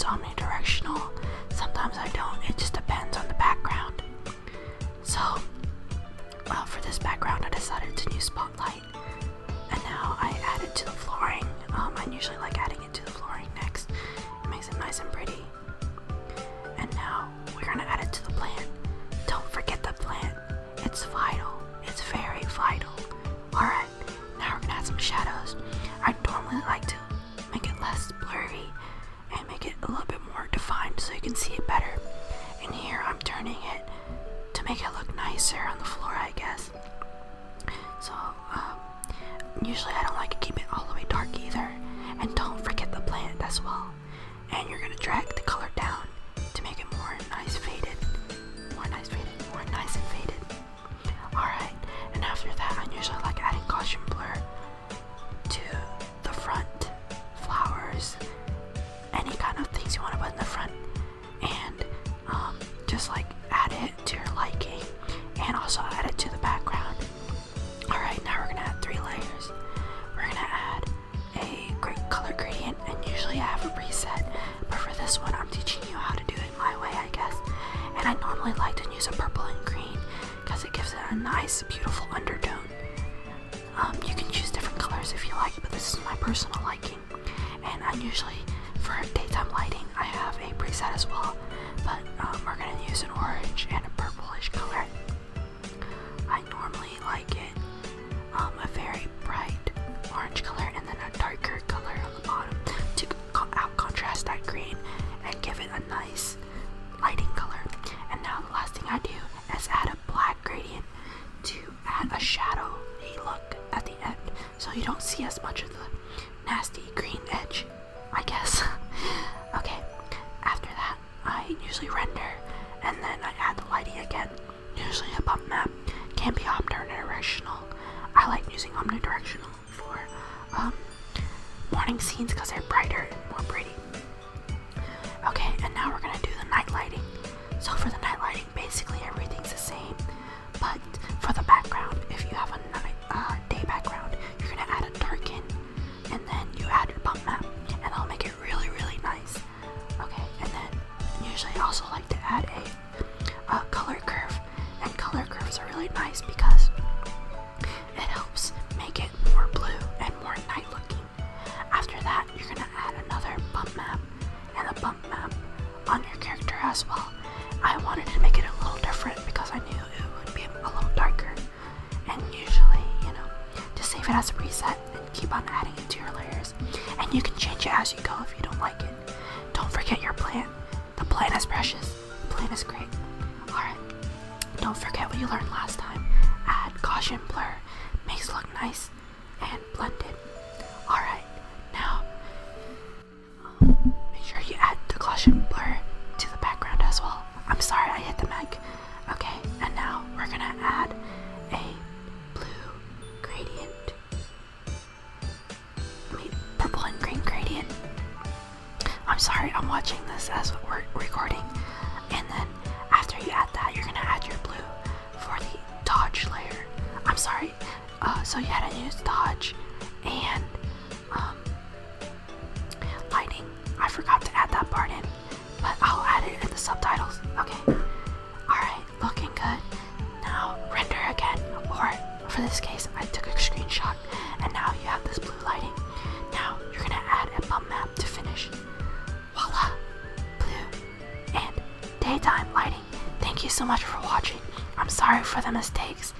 Sometimes I can see it better. And here I'm turning it to make it look nicer on the floor, I guess. So, um, usually I don't like to keep it all the way dark either. And don't forget the plant as well. And you're gonna drag the color a nice, beautiful undertone. Um, you can choose different colors if you like, but this is my personal liking. And usually, for daytime lighting, I have a preset as well, you don't see as much of the nasty green edge, I guess. okay, after that, I usually render and then I add the lighting again. Usually a bump map can be omnidirectional. I like using omnidirectional for um, morning scenes because they're brighter it helps make it more blue and more night looking. After that, you're gonna add another bump map and a bump map on your character as well. I wanted to make it a little different because I knew it would be a little darker. And usually, you know, just save it as a preset and keep on adding it to your layers. And you can change it as you go if you don't like it. Don't forget your plant. The plant is precious. The plant is great. Alright. Don't forget what you learned last time. Add Gaussian blur. It look nice and blended. Alright, now um, make sure you add the Gaussian blur to the background as well. I'm sorry I hit the mic. Okay, and now we're gonna add a blue gradient. I mean, purple and green gradient. I'm sorry, I'm watching this as we're recording. For this case, I took a screenshot, and now you have this blue lighting. Now you're gonna add a bump map to finish. Voila! Blue and daytime lighting. Thank you so much for watching. I'm sorry for the mistakes.